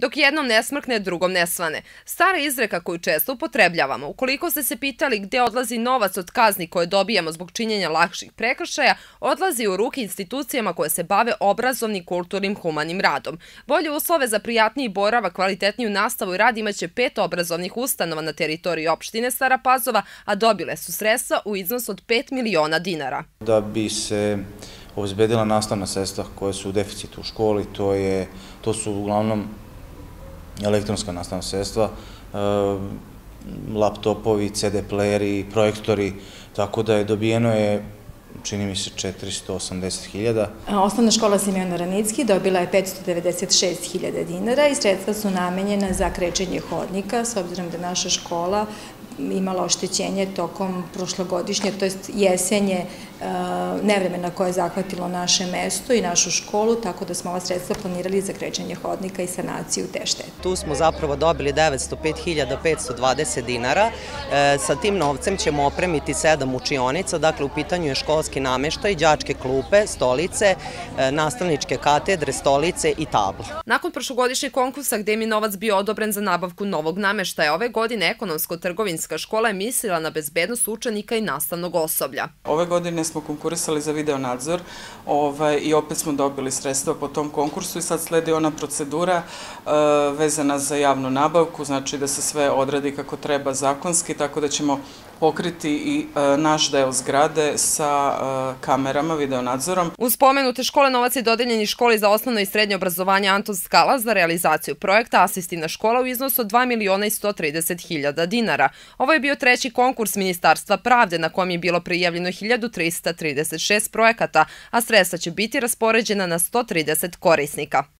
Dok jednom ne smrkne, drugom ne svane. Stara izreka koju često upotrebljavamo. Ukoliko ste se pitali gde odlazi novac od kazni koje dobijamo zbog činjenja lakših prekršaja, odlazi u ruke institucijama koje se bave obrazovnim, kulturnim, humanim radom. Bolje uslove za prijatniji borava, kvalitetniju nastavu i rad imaće pet obrazovnih ustanova na teritoriji opštine Stara Pazova, a dobile su sredstva u iznosu od 5 miliona dinara. Da bi se obezbedila nastavna sredstva koje su u deficitu u školi, to, je, to su uglavnom elektronska nastavna sredstva, e, laptopovi, CD playeri, projektori, tako da je dobijeno je čini mi se 480.000. Osnovna škola Simejona Ranicki dobila je 596.000 dinara i sredstva su namenjena za krećenje hodnika, s obzirom da naša škola imala oštećenje tokom prošlogodišnje, to jest jesenje nevremena koje je zahvatilo naše mesto i našu školu, tako da smo ova sredstva planirali za krećanje hodnika i sanaciju te štete. Tu smo zapravo dobili 905.520 dinara. E, sa tim novcem ćemo opremiti sedam učionica, dakle u pitanju je školski nameštaj, đačke klupe, stolice, e, nastavničke katedre, stolice i tablo. Nakon prošlogodišnjeg konkursa gde mi novac bio odobren za nabavku novog nameštaja, ove godine ekonomsko-trgovinska škola je mislila na bezbednost učenika i nastavnog osoblja. Ove godine smo konkurisali za video nadzor ovaj, i opet smo dobili sredstva po tom konkursu i sad sledi ona procedura e, vezana za javnu nabavku, znači da se sve odradi kako treba zakonski, tako da ćemo pokriti i e, naš deo zgrade sa e, kamerama, videonadzorom. U spomenute škole novac je dodeljen i školi za osnovno i srednje obrazovanje Anton Skala za realizaciju projekta Asistivna škola u iznosu od 2 miliona i 130 hiljada dinara. Ovo je bio treći konkurs Ministarstva pravde na kojem je bilo prijavljeno 1336 projekata, a sredstva će biti raspoređena na 130 korisnika.